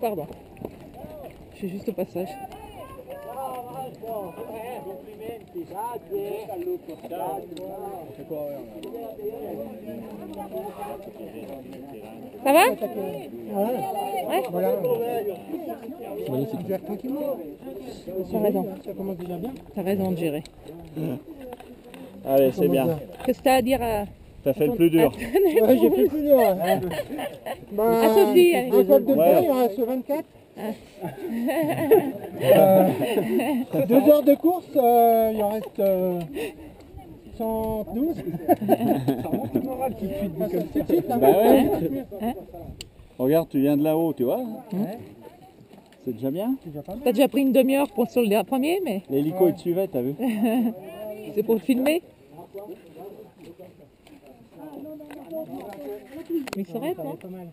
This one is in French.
Pardon. Je suis juste au passage. Ça va? Ouais Voilà. Magnifique. Tu gères tranquillement. T'as raison. Ça commence déjà bien. T'as raison de gérer. Allez, c'est bien. Qu'est-ce que t'as à dire à... T'as fait le plus dur. Ouais, j'ai fait plus dur. hein. Ben, Ah, Sophie, allez. Un code de Ouais. paix, il en reste 24. Euh, deux heures de course, euh, il en reste euh, 112. Ça remonte le moral tout de suite, tout de suite. hein. Bah ouais. Regarde, tu viens de là-haut, tu vois C'est déjà bien C'est déjà pas mal. T'as déjà pris une demi-heure pour sur le premier, mais L'hélico, il te suivait, t'as vu c'est pour filmer. Mais il s'arrête, non Pas mal.